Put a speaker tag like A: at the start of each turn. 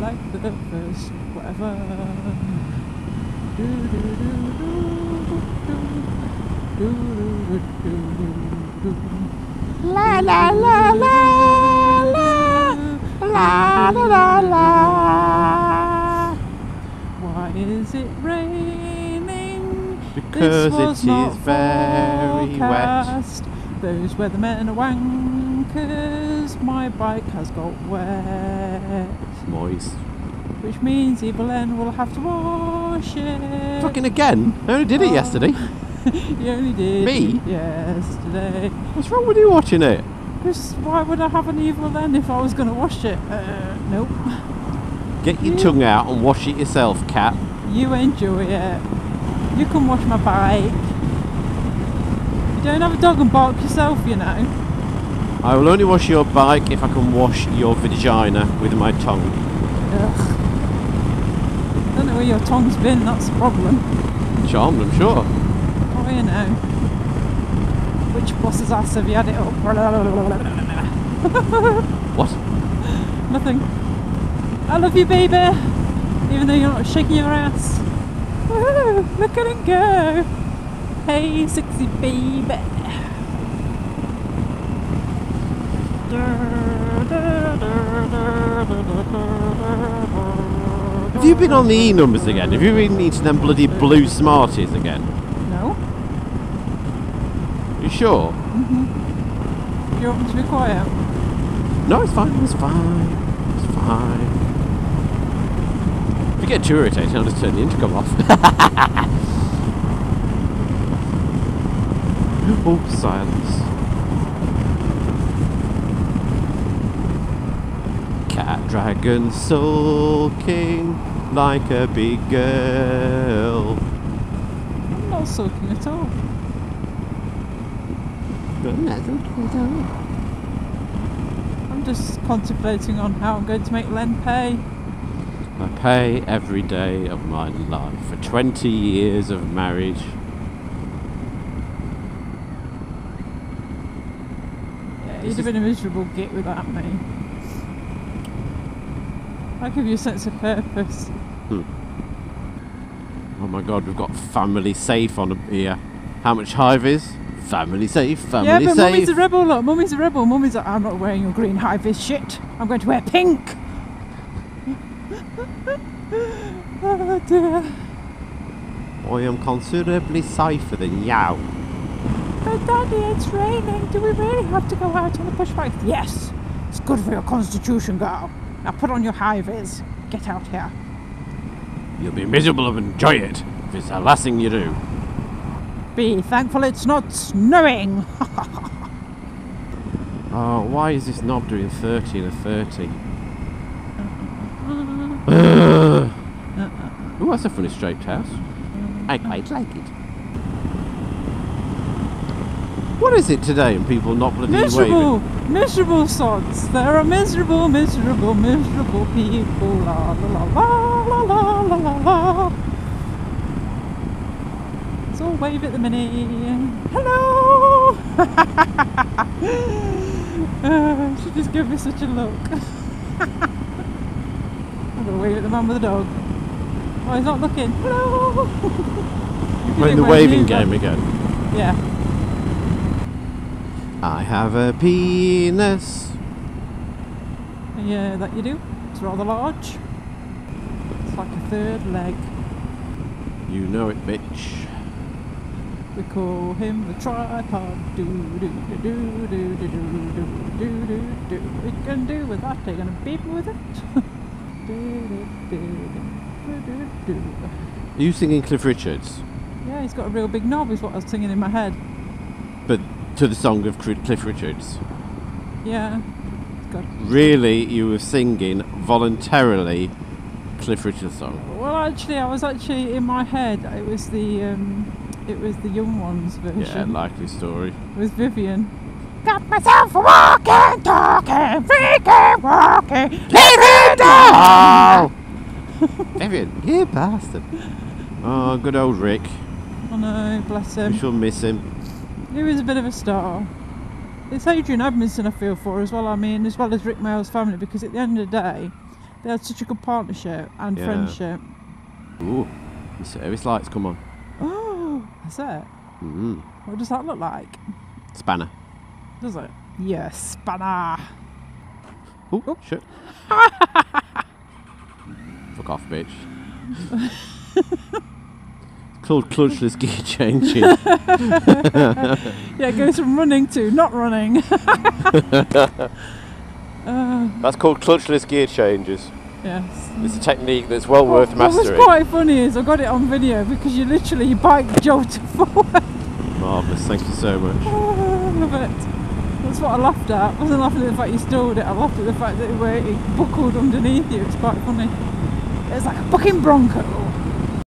A: like the first whatever. Do, do, do, do, do, do, do, do, do, do.
B: La la la la la la la la la.
A: Why is it raining?
C: Because it is very wet.
A: Those weathermen are wankers. My bike has got wet.
C: Moist.
A: Which means Evil Len will have to wash it.
C: Fucking again? I only did it
A: Oh.
C: yesterday.
A: you only did.
C: Me?
A: Yesterday.
C: What's wrong with you watching it?
A: Because why would I have an Evil Len if I was going to wash it? Uh, nope.
C: Get your
A: Yeah.
C: tongue out and wash it yourself, cat.
A: You enjoy it. You can wash my bike. You don't have a dog and bark yourself, you know.
C: I will only wash your bike if I can wash your vagina with my tongue.
A: Ugh. Don't know where your tongue's been, that's the problem.
C: Charmed, I'm sure.
A: Oh, you know. Which boss's ass have you had it up?
C: What?
A: Nothing. I love you, baby. Even though you're not shaking your ass. Woo, look at it go. Hey, sexy baby.
C: Have you been on the E numbers again? Have you been eating them bloody blue Smarties again?
A: No?
C: You sure? Mm-hmm.
A: You want me to be quiet?
C: No, it's fine. It's fine. It's fine. If you get too irritated, I'll just turn the intercom off. oh, silence. Cat dragon sulking like a big girl.
A: I'm not sulking at all. I'm just contemplating on how I'm going to make Len pay.
C: I pay every day of my life for 20 years of marriage.
A: Yeah, you'd have been a miserable git without me. I give you a sense of purpose. Hmm.
C: Oh my god, we've got family safe on here. How much hive is? Family safe, family safe.
A: yeah, but
C: safe.
A: Mummy's a rebel, look. Mummy's a rebel. Mummy's like, I'm not wearing your green high vis shit. I'm going to wear pink. oh dear.
C: I am considerably safer than you.
A: But Daddy, it's raining. Do we really have to go out on the push bike? Yes. It's good for your constitution, girl. Now put on your high vis. Get out here.
C: You'll be miserable and enjoy it if it's the last thing you do.
A: Be thankful it's not snowing.
C: Oh, why is this knob doing 30 and a 30? Ooh, that's a funny striped house. I quite like it. What is it today and people not bloody
A: miserable,
C: waving?
A: miserable sods. There are miserable, miserable, miserable people. La la la la la la la la. It's all wave at the minute. Hello. Uh, she just gave me such a look. I'm gonna wave at the man with the dog. Oh, he's not looking. Hello.
C: In the waving game again.
A: Yeah.
C: I have a penis.
A: Yeah, that you do. It's rather large. It's like a third leg.
C: You know it, bitch.
A: We call him the tripod. Do do do do do do do do do do. We can do with that. Are you gonna beat me with it? do, do, do, do, do, do.
C: Are you singing Cliff Richards?
A: Yeah, he's got a real big knob. Is what I was singing in my head.
C: But to the song of Cliff Richards?
A: Yeah. He's.
C: Really, you were singing voluntarily Cliff Richards song?
A: Well, actually, I was actually in my head. It was the um, it was the young ones version.
C: Yeah, likely story.
A: with Vyvyan.
B: Got myself a walking, talking, freaking, walking, living doll.
C: Oh! Vyvyan, you bastard. Oh, good old Rick.
A: Oh no, bless him.
C: We
A: him.
C: shall miss him.
A: He was a bit of a star. It's Adrian Edmondson I feel for as well, I mean, as well as Rick Mayall's family, because at the end of the day, They had such a good partnership and
C: Yeah.
A: friendship.
C: Ooh, the service lights come on.
A: Oh, that's it.
C: Mm.
A: What does that look like?
C: Spanner.
A: Does it? Yes, spanner.
C: Ooh, shit. Fuck off, bitch. it's called clutchless gear changing.
A: Yeah, it goes from running to not running. uh,
C: That's called clutchless gear changes.
A: yes.
C: It's a technique that's well worth
A: what, what was
C: mastering.
A: quite funny is I got it on video because you literally your bike jolted forward.
C: Marvellous, thank you so much.
A: Oh, I love it. That's what I laughed at. I wasn't laughing at the fact you stole it. I laughed at the fact that it, where it buckled underneath you. It's quite funny. It's like a fucking Bronco.